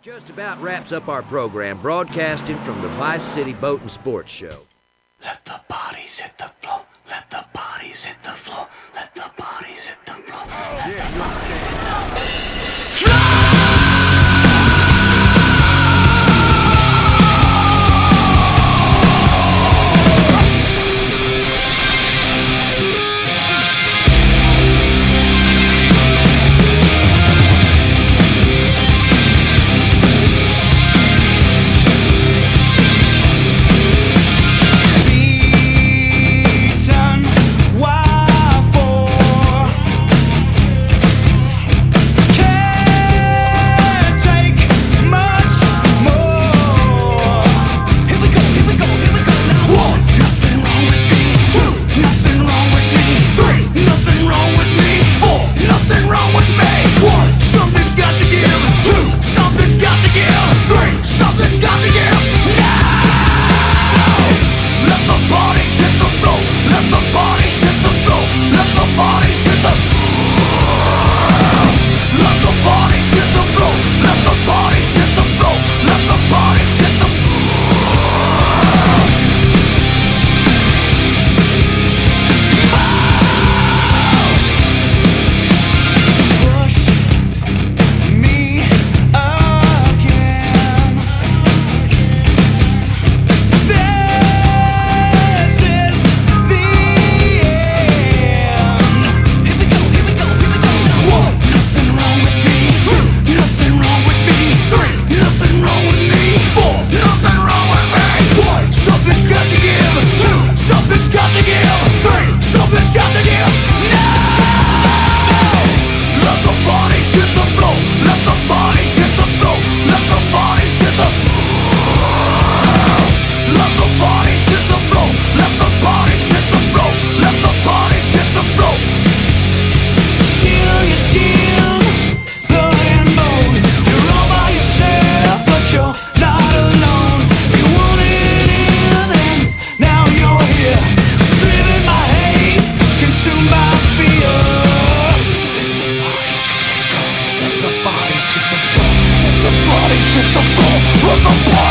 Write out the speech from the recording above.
Just about wraps up our program, broadcasting from the Vice City Boat and Sports Show. Hit the floor of the